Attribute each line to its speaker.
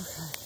Speaker 1: Okay.